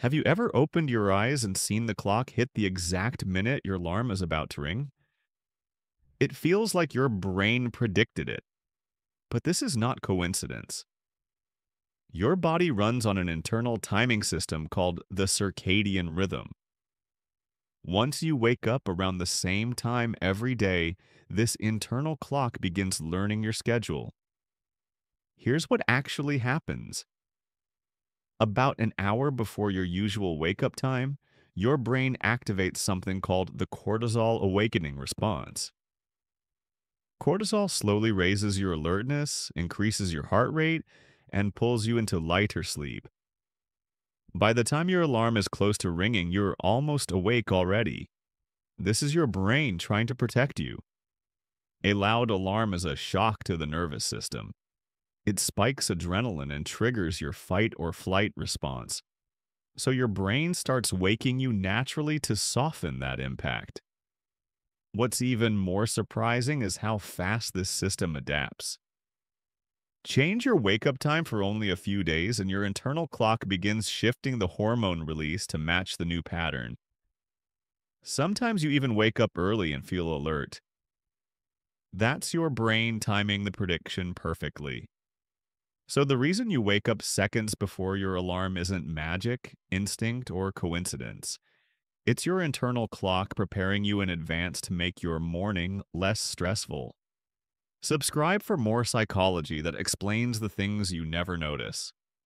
Have you ever opened your eyes and seen the clock hit the exact minute your alarm is about to ring? It feels like your brain predicted it. But this is not coincidence. Your body runs on an internal timing system called the circadian rhythm. Once you wake up around the same time every day, this internal clock begins learning your schedule. Here's what actually happens. About an hour before your usual wake up time, your brain activates something called the cortisol awakening response. Cortisol slowly raises your alertness, increases your heart rate, and pulls you into lighter sleep. By the time your alarm is close to ringing, you're almost awake already. This is your brain trying to protect you. A loud alarm is a shock to the nervous system. It spikes adrenaline and triggers your fight or flight response. So your brain starts waking you naturally to soften that impact. What's even more surprising is how fast this system adapts. Change your wake up time for only a few days, and your internal clock begins shifting the hormone release to match the new pattern. Sometimes you even wake up early and feel alert. That's your brain timing the prediction perfectly. So, the reason you wake up seconds before your alarm isn't magic, instinct, or coincidence. It's your internal clock preparing you in advance to make your morning less stressful. Subscribe for more psychology that explains the things you never notice.